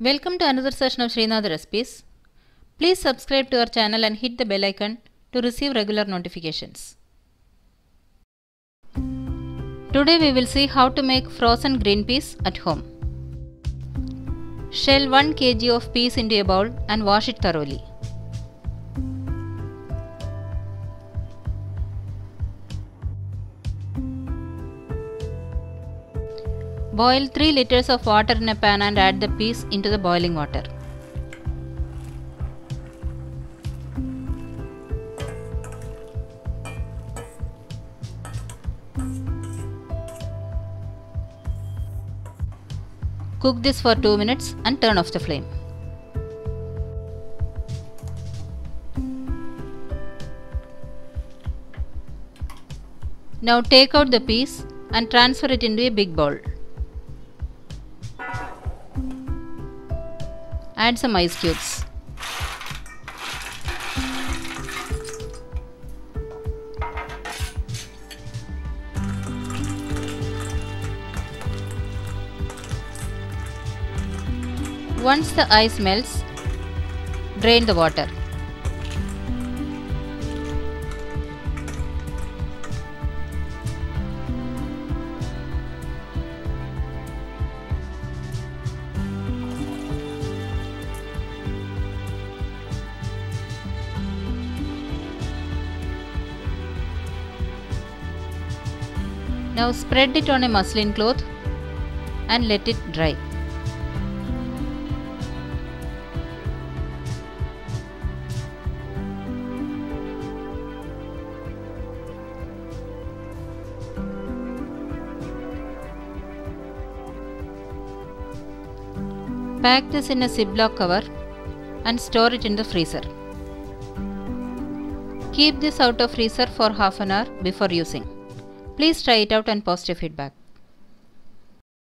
Welcome to another session of Sreenath Recipes. Please subscribe to our channel and hit the bell icon to receive regular notifications. Today we will see how to make frozen green peas at home. Shell 1 kg of peas into a bowl and wash it thoroughly. Boil 3 liters of water in a pan and add the peas into the boiling water. Cook this for 2 minutes and turn off the flame. Now take out the peas and transfer it into a big bowl. Add some ice cubes. Once the ice melts, drain the water. Now spread it on a muslin cloth and let it dry. Pack this in a ziplock cover and store it in the freezer. Keep this out of freezer for half an hour before using. Please try it out and post your feedback.